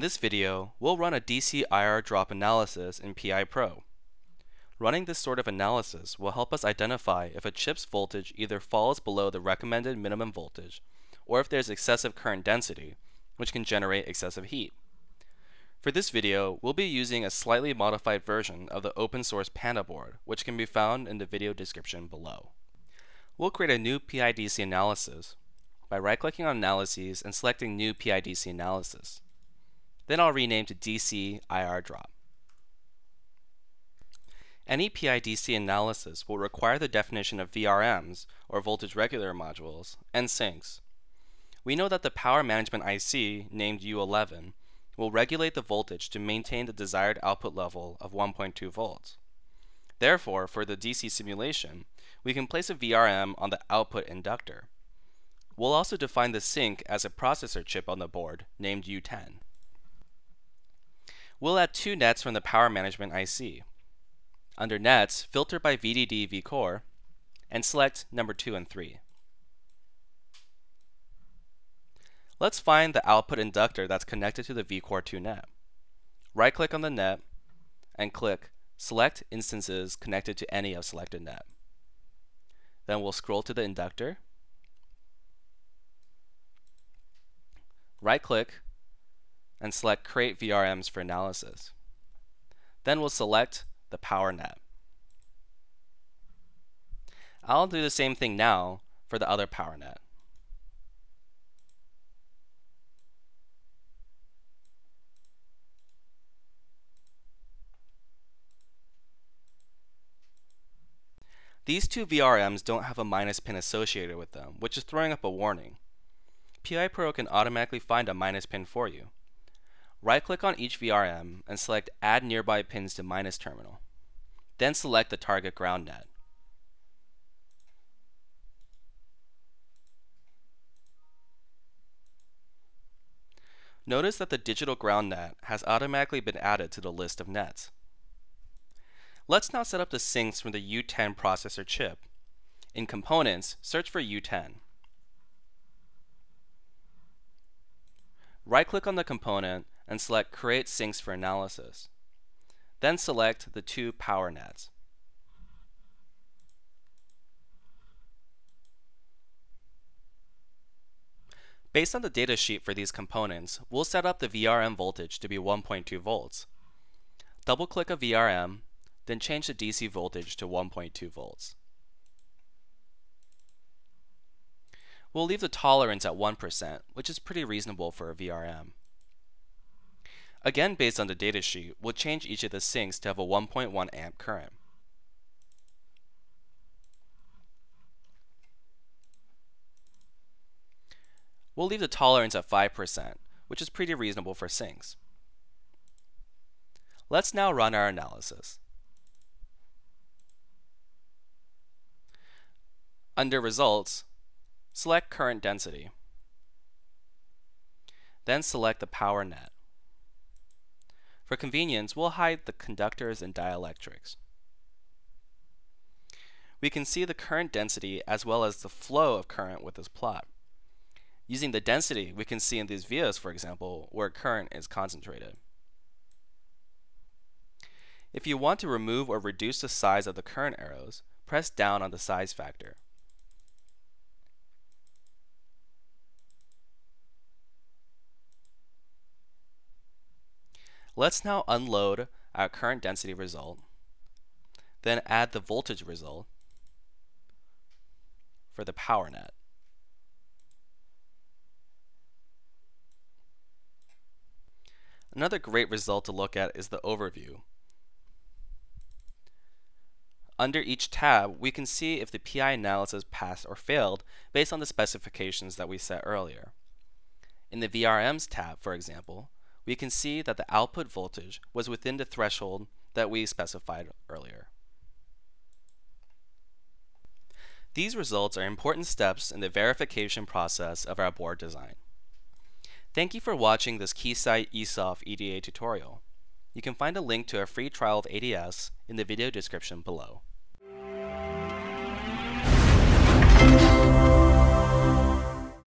In this video, we'll run a DC IR drop analysis in PIPro. Running this sort of analysis will help us identify if a chip's voltage either falls below the recommended minimum voltage or if there's excessive current density, which can generate excessive heat. For this video, we'll be using a slightly modified version of the open source PandaBoard, which can be found in the video description below. We'll create a new PIDC analysis by right-clicking on Analyses and selecting New PIDC Analysis. Then I'll rename to DC IR Drop. Any PIDC analysis will require the definition of VRMs, or voltage regulator modules, and sinks. We know that the power management IC, named U11, will regulate the voltage to maintain the desired output level of 1.2 volts. Therefore, for the DC simulation, we can place a VRM on the output inductor. We'll also define the sink as a processor chip on the board, named U10. We'll add two nets from the power management IC. Under Nets, filter by VDD vCore, and select number 2 and 3. Let's find the output inductor that's connected to the vCore2 net. Right-click on the net and click Select Instances Connected to any of selected net. Then we'll scroll to the inductor, right-click, and select Create VRMs for analysis. Then we'll select the power net. I'll do the same thing now for the other power net. These two VRMs don't have a minus pin associated with them, which is throwing up a warning. PIPro can automatically find a minus pin for you. Right-click on each VRM and select Add Nearby Pins to Minus Terminal. Then select the target ground net. Notice that the digital ground net has automatically been added to the list of nets. Let's now set up the sinks from the U10 processor chip. In Components, search for U10. Right-click on the component and select Create Sinks for Analysis. Then select the two power nets. Based on the datasheet for these components, we'll set up the VRM voltage to be 1.2 volts. Double-click a VRM, then change the DC voltage to 1.2 volts. We'll leave the tolerance at 1%, which is pretty reasonable for a VRM. Again, based on the datasheet, we'll change each of the sinks to have a 1.1 amp current. We'll leave the tolerance at 5%, which is pretty reasonable for sinks. Let's now run our analysis. Under Results, select Current Density. Then select the power net. For convenience, we'll hide the conductors and dielectrics. We can see the current density as well as the flow of current with this plot. Using the density, we can see in these vias, for example, where current is concentrated. If you want to remove or reduce the size of the current arrows, press down on the size factor. Let's now unload our current density result, then add the voltage result for the power net. Another great result to look at is the overview. Under each tab, we can see if the PI analysis passed or failed based on the specifications that we set earlier. In the VRMs tab, for example, we can see that the output voltage was within the threshold that we specified earlier. These results are important steps in the verification process of our board design. Thank you for watching this Keysight EEsof EDA tutorial. You can find a link to a free trial of ADS in the video description below.